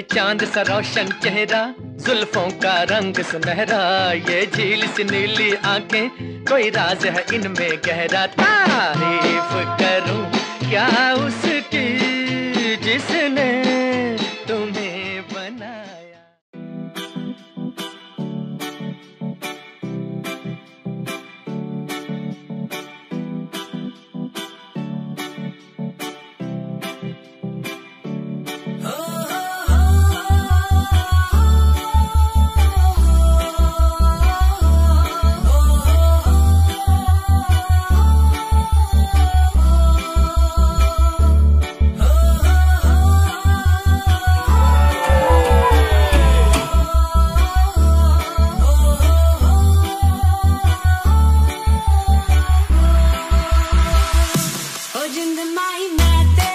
चाँद सा रोशन चेहरा, जुल्फों का रंग सुनहरा। ये झील सी नीली आँखें, कोई राज है इनमें गहरा। तारीफ़ imagínate.